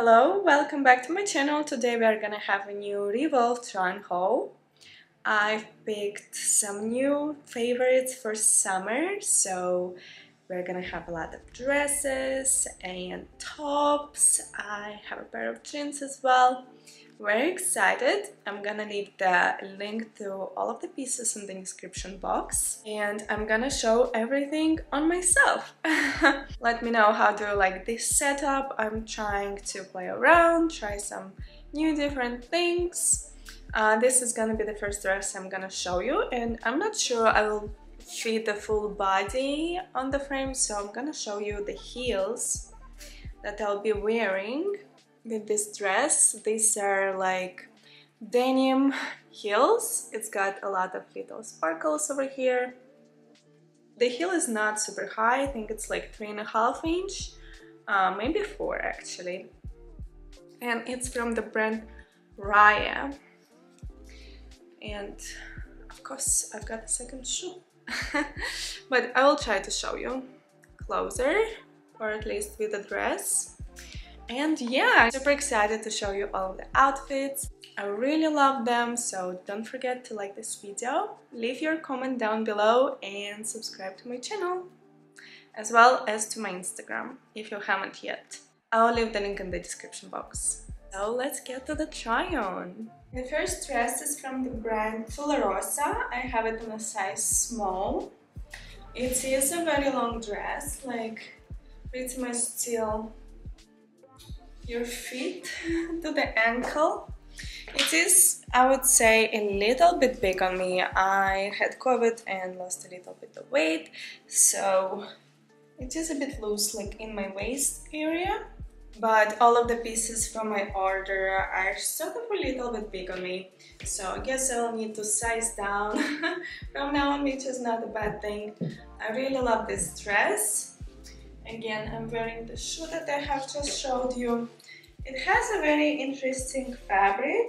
Hello, welcome back to my channel. Today we are gonna have a new Revolve Tron haul. I've picked some new favorites for summer, so we're gonna have a lot of dresses and tops. I have a pair of jeans as well. Very excited. I'm gonna leave the link to all of the pieces in the description box and I'm gonna show everything on myself. Let me know how do you like this setup. I'm trying to play around, try some new different things. Uh, this is gonna be the first dress I'm gonna show you and I'm not sure I will fit the full body on the frame so I'm gonna show you the heels that I'll be wearing with this dress. These are like denim heels. It's got a lot of little sparkles over here. The heel is not super high, I think it's like three and a half inch, uh, maybe four actually. And it's from the brand Raye. And of course I've got a second shoe. but I will try to show you closer or at least with the dress and yeah I'm super excited to show you all of the outfits I really love them so don't forget to like this video leave your comment down below and subscribe to my channel as well as to my Instagram if you haven't yet I'll leave the link in the description box so let's get to the try on the first dress is from the brand Tularosa. I have it in a size small. It is a very long dress, like pretty much till your feet to the ankle. It is, I would say, a little bit big on me. I had COVID and lost a little bit of weight, so it is a bit loose like in my waist area but all of the pieces from my order are sort of a little bit big on me so I guess I'll need to size down from now on which is not a bad thing I really love this dress again I'm wearing the shoe that I have just showed you. It has a very interesting fabric.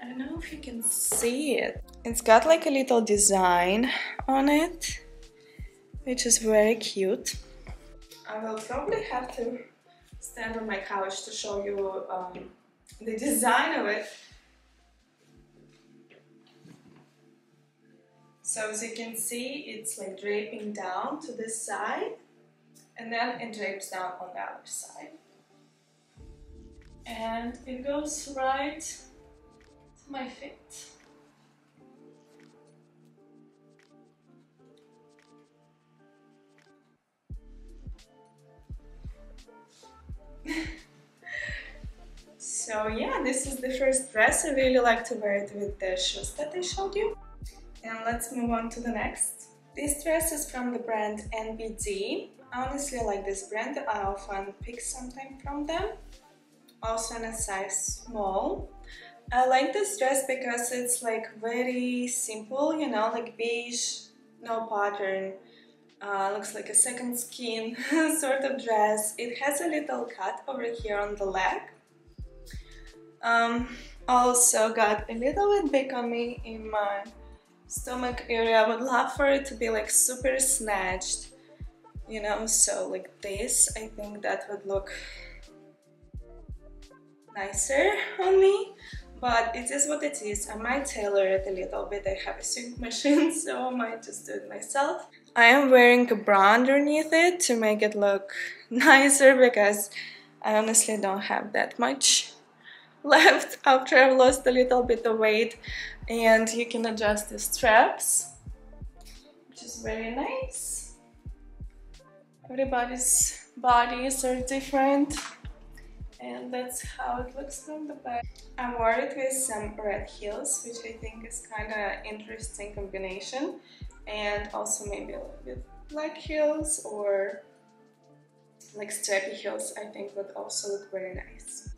I don't know if you can see it. It's got like a little design on it which is very cute. I will probably have to stand on my couch to show you um, the design of it. So as you can see, it's like draping down to this side and then it drapes down on the other side. And it goes right to my feet. so yeah, this is the first dress. I really like to wear it with the shoes that I showed you. And let's move on to the next. This dress is from the brand NBD. Honestly, like this brand. I often pick something from them. Also in a size small. I like this dress because it's like very simple, you know, like beige, no pattern, uh, looks like a second skin sort of dress. It has a little cut over here on the leg. Um, also got a little bit big on me in my stomach area. I would love for it to be like super snatched, you know, so like this. I think that would look nicer on me but it is what it is. I might tailor it a little bit. I have a sewing machine, so I might just do it myself. I am wearing a bra underneath it to make it look nicer because I honestly don't have that much left after I've lost a little bit of weight and you can adjust the straps which is very nice everybody's bodies are different and that's how it looks from the back I wore it with some red heels which I think is kind of interesting combination and also maybe a little bit black heels or like strappy heels I think would also look very nice.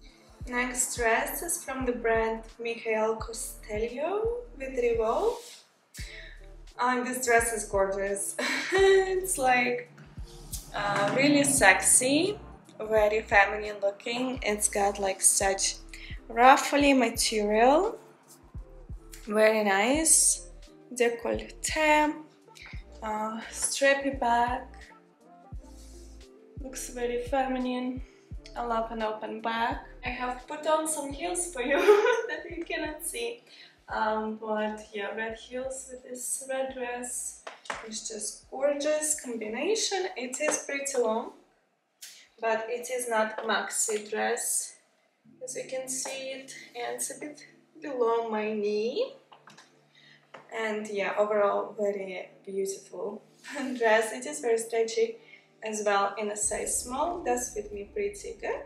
Next dress is from the brand Michael Costello with Revolve. Um, this dress is gorgeous. it's like uh, really sexy, very feminine looking. It's got like such ruffly material, very nice decollete, uh, strappy back, looks very feminine. I love an open back. I have put on some heels for you that you cannot see. Um, but yeah, red heels with this red dress is just gorgeous combination. It is pretty long, but it is not maxi dress. As you can see it, and it's a bit below my knee. And yeah, overall very beautiful dress. It is very stretchy as well in a size small. Does fit me pretty good.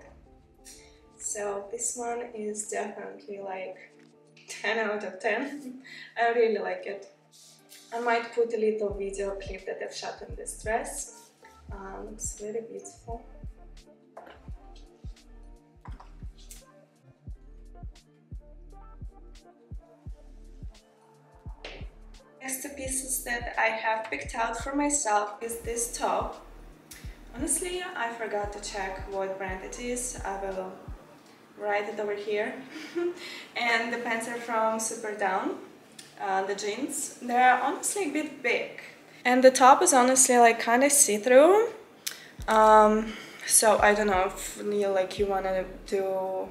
So this one is definitely like 10 out of 10. I really like it. I might put a little video clip that I've shot in this dress. Uh, looks very beautiful. Next two pieces that I have picked out for myself is this top. Honestly, I forgot to check what brand it is. I will write it over here. and the pants are from Super Superdown, uh, the jeans. They're honestly a bit big. And the top is honestly like kind of see-through. Um, so I don't know if you like you wanna do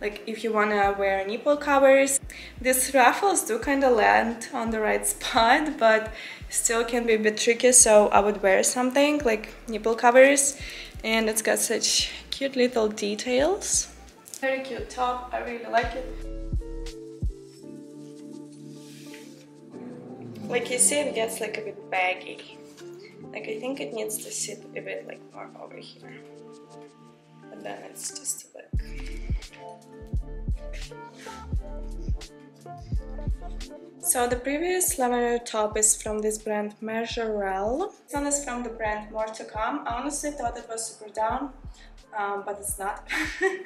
like if you wanna wear nipple covers. These ruffles do kind of land on the right spot, but still can be a bit tricky. So I would wear something like nipple covers, and it's got such cute little details. Very cute top, I really like it. Like you see, it gets like a bit baggy. Like I think it needs to sit a bit like more over here. But then it's just a look. So the previous lavender top is from this brand Majorelle. This one is from the brand More to Come. I honestly thought it was Superdown, um, but it's not.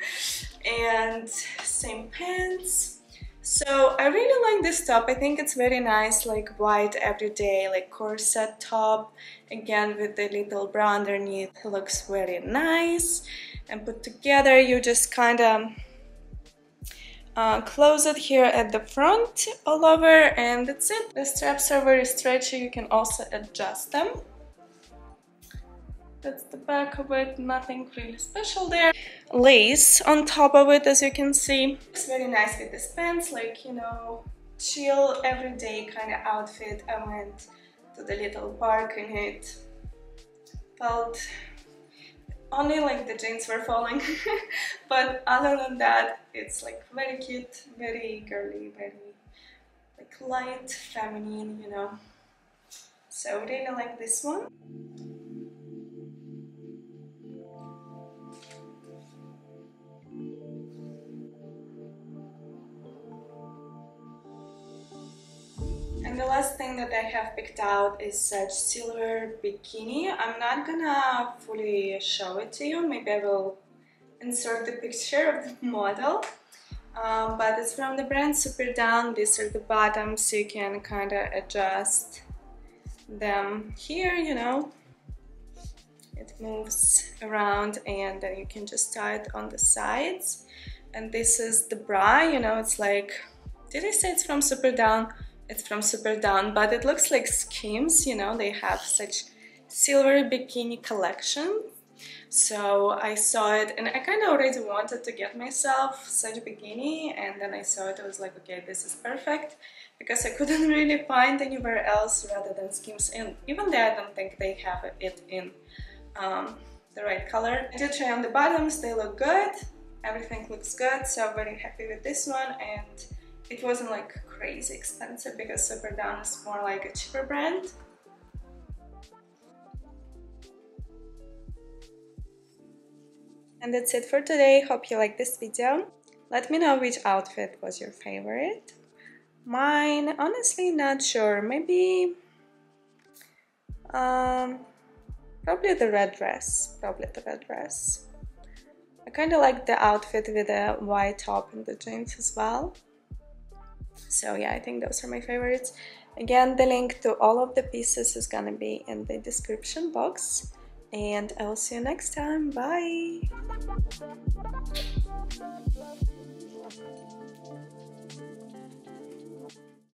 and same pants. So I really like this top. I think it's very nice, like white everyday, like corset top. Again, with the little bra underneath, it looks very nice. And put together, you just kind of uh, close it here at the front all over and that's it. The straps are very stretchy, you can also adjust them. That's the back of it, nothing really special there. Lace on top of it, as you can see. It's very nice with this pants, like, you know, chill, everyday kind of outfit. I went to the little park in it. Felt only like the jeans were falling. but other than that, it's like very cute, very girly, very like light, feminine, you know. So really like this one. Last thing that I have picked out is such silver bikini. I'm not gonna fully show it to you, maybe I will insert the picture of the model. Um, but it's from the brand Superdown. These are the bottoms, so you can kind of adjust them here, you know. It moves around and then you can just tie it on the sides. And this is the bra, you know, it's like, did I say it's from Superdown? It's from Superdown, but it looks like Skims, you know, they have such silver bikini collection. So I saw it and I kind of already wanted to get myself such a bikini and then I saw it, I was like, okay, this is perfect because I couldn't really find anywhere else rather than Skims and even there I don't think they have it in um, the right color. I did try on the bottoms, they look good, everything looks good, so very happy with this one and it wasn't like crazy expensive because Superdown is more like a cheaper brand. And that's it for today. Hope you liked this video. Let me know which outfit was your favorite. Mine, honestly not sure. Maybe... Um, probably the red dress. Probably the red dress. I kind of like the outfit with the white top and the jeans as well. So yeah, I think those are my favorites. Again, the link to all of the pieces is gonna be in the description box. And I will see you next time. Bye!